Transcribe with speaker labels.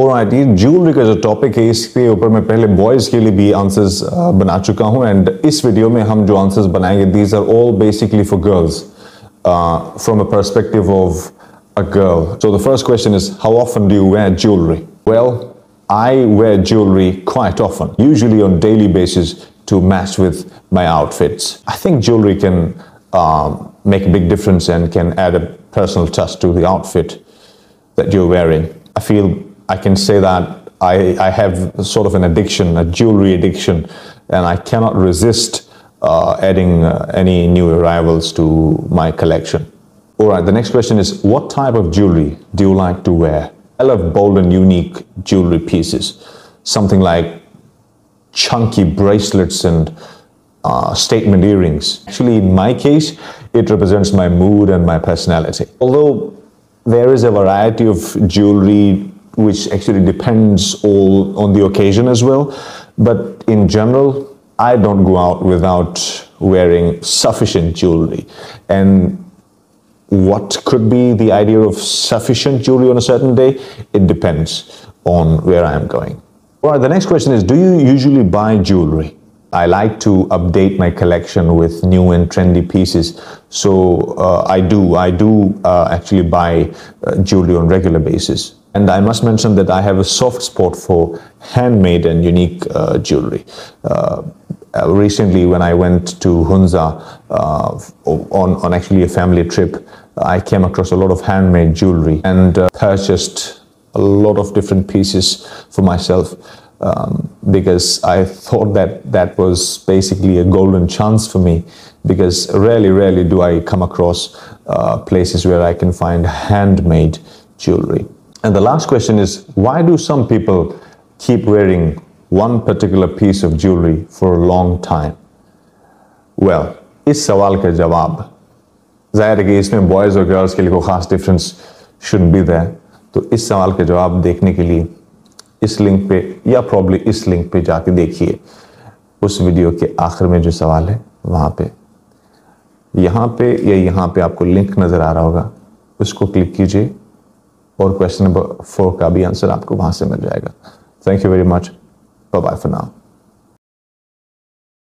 Speaker 1: Alright, ये jewellery का जो टॉपिक है इसके ऊपर मैं पहले बॉयज के लिए भी आंसर्स बना चुका हूं एंड इस वीडियो में हम जो आंसर्स बनाएंगे these are all basically for girls from a perspective of a girl. So the first question is how often do you wear jewelry? Well, I wear jewelry quite often, usually on daily basis to match with my outfits. I think jewelry can um, make a big difference and can add a personal touch to the outfit that you're wearing. I feel I can say that I, I have sort of an addiction, a jewelry addiction, and I cannot resist uh, adding uh, any new arrivals to my collection. All right, the next question is what type of jewelry do you like to wear? I love bold and unique jewelry pieces, something like chunky bracelets and uh, statement earrings. Actually, in my case, it represents my mood and my personality. Although there is a variety of jewelry which actually depends all on the occasion as well. But in general, I don't go out without wearing sufficient jewelry. And what could be the idea of sufficient jewelry on a certain day? It depends on where I am going. All right, the next question is Do you usually buy jewelry? I like to update my collection with new and trendy pieces. So uh, I do. I do uh, actually buy uh, jewelry on regular basis. And I must mention that I have a soft spot for handmade and unique uh, jewelry. Uh, uh, recently, when I went to Hunza on, on actually a family trip, I came across a lot of handmade jewelry and purchased a lot of different pieces for myself um, because I thought that that was basically a golden chance for me because rarely, rarely do I come across uh, places where I can find handmade jewelry. And the last question is why do some people keep wearing one particular piece of jewelry for a long time? Well, इस सवाल का जवाब जाहिर है कि इसमें boys और girls के लिए कोई ख़ास डिफरेंस शुड बी दैर तो इस सवाल का जवाब देखने के लिए इस लिंक पे या प्रॉब्ली इस लिंक पे जाके देखिए। उस वीडियो के आखिर में जो सवाल है, वहाँ पे। यहाँ पे या यहाँ पे आपको लिंक नज़र आ रहा होगा। उसको क्लिक कीजिए और क्वेश्चन नंबर फोर का भी आंसर आपको वहाँ से मिल जाएगा। Thank you very much bye for now